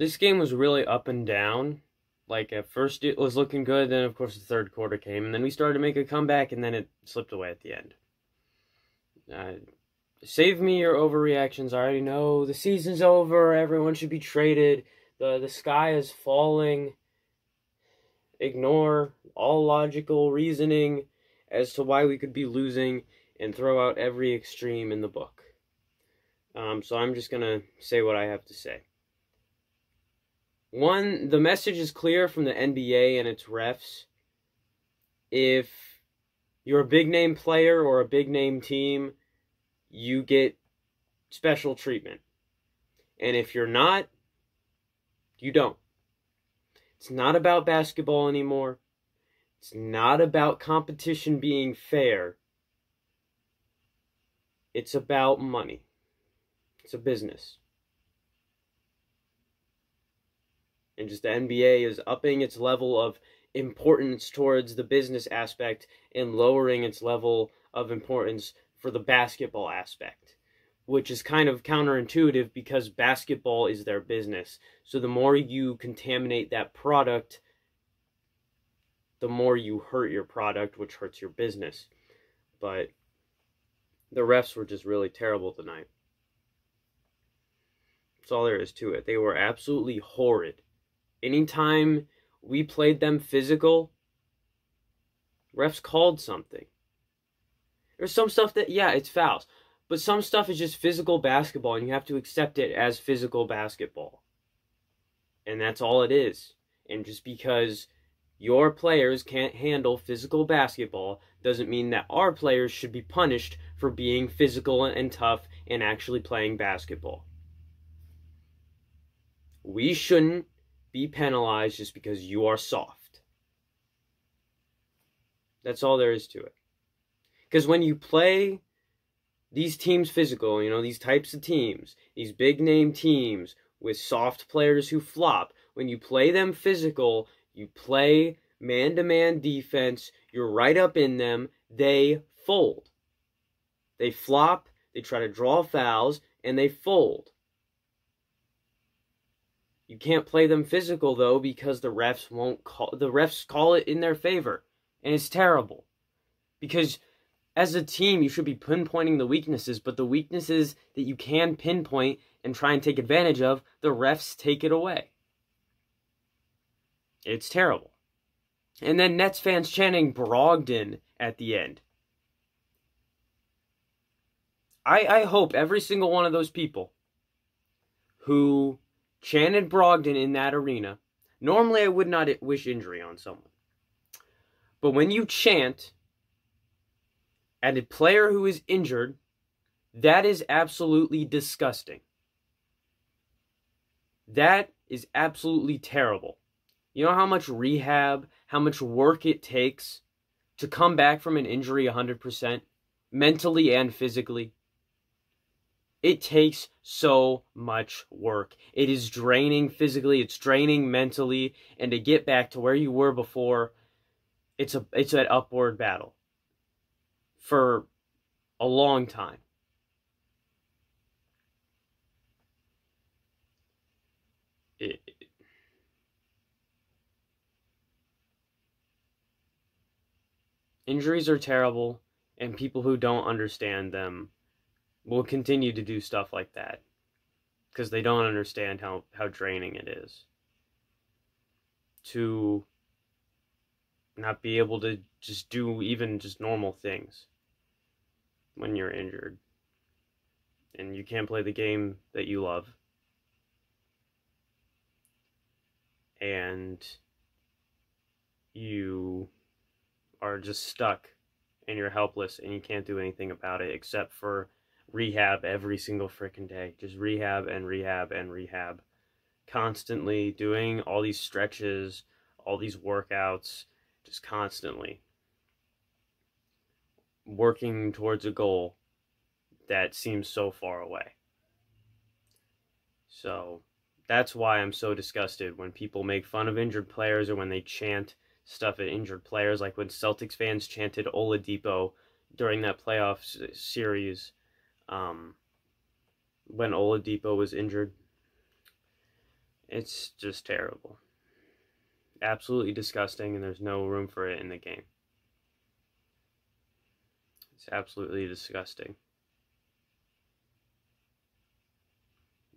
this game was really up and down. Like at first it was looking good, then of course the third quarter came, and then we started to make a comeback, and then it slipped away at the end. Uh, save me your overreactions. I already know the season's over. Everyone should be traded. the The sky is falling. Ignore all logical reasoning as to why we could be losing, and throw out every extreme in the book. Um, so I'm just gonna say what I have to say. One, the message is clear from the NBA and its refs. If you're a big name player or a big name team, you get special treatment. And if you're not, you don't. It's not about basketball anymore. It's not about competition being fair. It's about money. It's a business. And just the NBA is upping its level of importance towards the business aspect and lowering its level of importance for the basketball aspect, which is kind of counterintuitive because basketball is their business. So the more you contaminate that product, the more you hurt your product, which hurts your business. But the refs were just really terrible tonight. That's all there is to it. They were absolutely horrid anytime we played them physical, refs called something. There's some stuff that, yeah, it's fouls. But some stuff is just physical basketball, and you have to accept it as physical basketball. And that's all it is. And just because your players can't handle physical basketball doesn't mean that our players should be punished for being physical and tough and actually playing basketball. We shouldn't be penalized just because you are soft. That's all there is to it. Because when you play these teams physical, you know, these types of teams, these big name teams with soft players who flop, when you play them physical, you play man to man defense, you're right up in them, they fold. They flop, they try to draw fouls, and they fold. You can't play them physical though because the refs won't call the refs call it in their favor. And it's terrible. Because as a team, you should be pinpointing the weaknesses, but the weaknesses that you can pinpoint and try and take advantage of, the refs take it away. It's terrible. And then Nets fans chanting Brogdon at the end. I, I hope every single one of those people who chanted Brogdon in that arena. Normally, I would not wish injury on someone. But when you chant at a player who is injured, that is absolutely disgusting. That is absolutely terrible. You know how much rehab, how much work it takes to come back from an injury 100%, mentally and physically? It takes so much work. It is draining physically, it's draining mentally, and to get back to where you were before, it's a it's an upward battle for a long time. It, injuries are terrible, and people who don't understand them will continue to do stuff like that because they don't understand how, how draining it is to not be able to just do even just normal things when you're injured. And you can't play the game that you love. And you are just stuck and you're helpless and you can't do anything about it except for rehab every single freaking day. Just rehab and rehab and rehab. Constantly doing all these stretches, all these workouts, just constantly working towards a goal that seems so far away. So that's why I'm so disgusted when people make fun of injured players or when they chant stuff at injured players, like when Celtics fans chanted Oladipo during that playoff uh, series um, when Oladipo was injured. It's just terrible. Absolutely disgusting, and there's no room for it in the game. It's absolutely disgusting.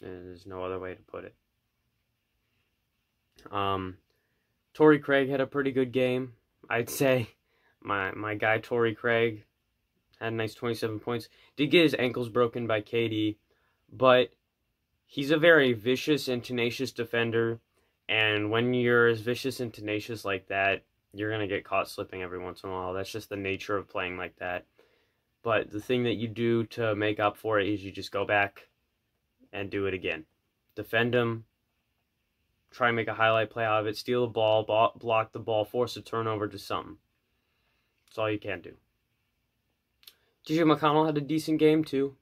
And there's no other way to put it. Um, Torrey Craig had a pretty good game, I'd say. My my guy Torrey Craig had a nice 27 points. Did get his ankles broken by KD, but he's a very vicious and tenacious defender. And when you're as vicious and tenacious like that, you're going to get caught slipping every once in a while. That's just the nature of playing like that. But the thing that you do to make up for it is you just go back and do it again. Defend him, try and make a highlight play out of it, steal the ball, block the ball, force a turnover to something. That's all you can do. TJ McConnell had a decent game too.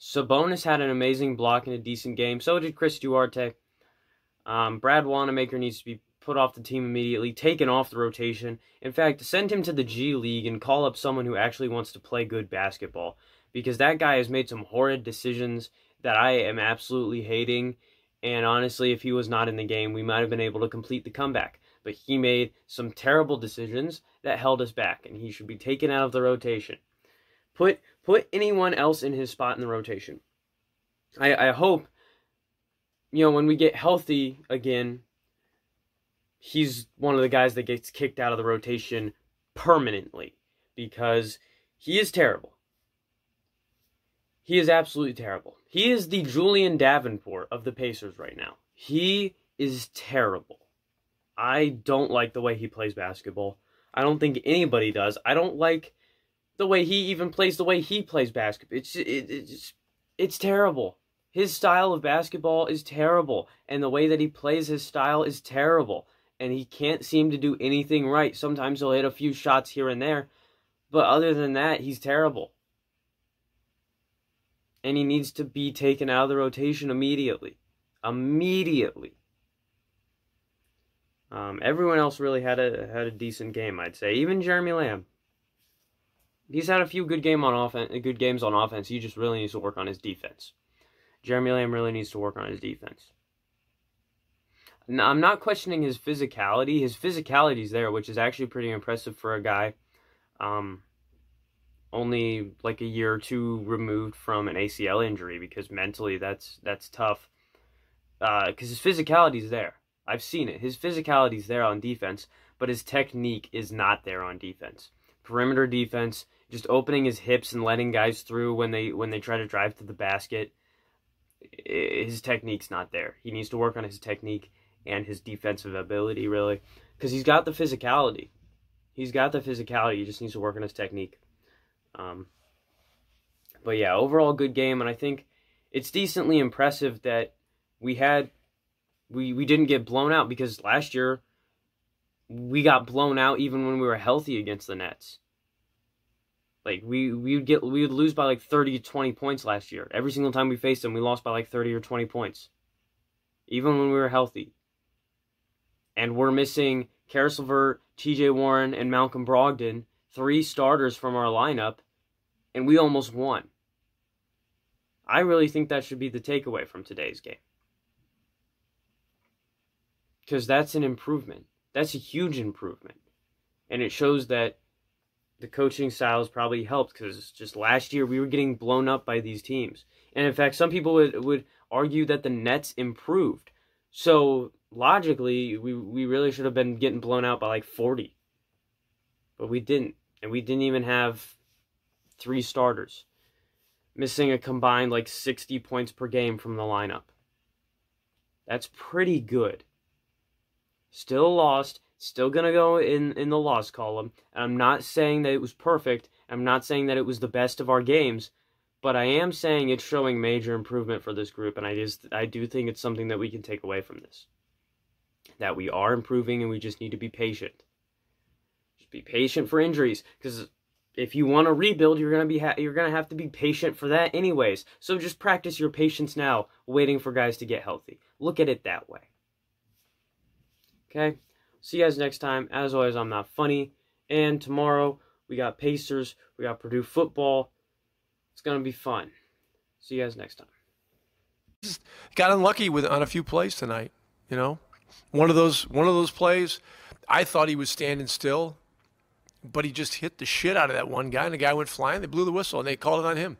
Sabonis had an amazing block and a decent game. So did Chris Duarte. Um, Brad Wanamaker needs to be put off the team immediately, taken off the rotation. In fact, send him to the G League and call up someone who actually wants to play good basketball. Because that guy has made some horrid decisions that I am absolutely hating. And honestly, if he was not in the game, we might have been able to complete the comeback. But he made some terrible decisions that held us back, and he should be taken out of the rotation. Put put anyone else in his spot in the rotation. I, I hope, you know, when we get healthy again, he's one of the guys that gets kicked out of the rotation permanently because he is terrible. He is absolutely terrible. He is the Julian Davenport of the Pacers right now. He is terrible. I don't like the way he plays basketball. I don't think anybody does. I don't like the way he even plays the way he plays basketball. It's it, it's it's terrible. His style of basketball is terrible, and the way that he plays his style is terrible. And he can't seem to do anything right. Sometimes he'll hit a few shots here and there, but other than that, he's terrible. And he needs to be taken out of the rotation immediately. Immediately. Um, everyone else really had a had a decent game, I'd say. Even Jeremy Lamb. He's had a few good game on offense, good games on offense. He just really needs to work on his defense. Jeremy Lamb really needs to work on his defense. Now, I'm not questioning his physicality. His physicality is there, which is actually pretty impressive for a guy um, only like a year or two removed from an ACL injury. Because mentally, that's that's tough. Because uh, his physicality is there. I've seen it. His physicality is there on defense, but his technique is not there on defense. Perimeter defense, just opening his hips and letting guys through when they when they try to drive to the basket. His technique's not there. He needs to work on his technique and his defensive ability really, because he's got the physicality. He's got the physicality. He just needs to work on his technique. Um, but yeah, overall good game, and I think it's decently impressive that we had we we didn't get blown out because last year we got blown out even when we were healthy against the Nets. Like we we would get we would lose by like 30 to 20 points last year. Every single time we faced them, we lost by like 30 or 20 points. Even when we were healthy. And we're missing Caris LeVert, TJ Warren, and Malcolm Brogdon, three starters from our lineup, and we almost won. I really think that should be the takeaway from today's game because that's an improvement. That's a huge improvement. And it shows that the coaching styles probably helped because just last year we were getting blown up by these teams. And in fact, some people would, would argue that the Nets improved. So logically, we, we really should have been getting blown out by like 40. But we didn't. And we didn't even have three starters. Missing a combined like 60 points per game from the lineup. That's pretty good. Still lost. Still going to go in, in the loss column. And I'm not saying that it was perfect. I'm not saying that it was the best of our games. But I am saying it's showing major improvement for this group. And I just I do think it's something that we can take away from this. That we are improving and we just need to be patient. Just be patient for injuries. Because if you want to rebuild, you're gonna be you're gonna have to be patient for that anyways. So just practice your patience now, waiting for guys to get healthy. Look at it that way. Okay? See you guys next time. As always, I'm not funny. And tomorrow, we got Pacers, we got Purdue football. It's going to be fun. See you guys next time. Just got unlucky with on a few plays tonight. You know, one of those one of those plays. I thought he was standing still, but he just hit the shit out of that one guy, and the guy went flying. They blew the whistle, and they called it on him.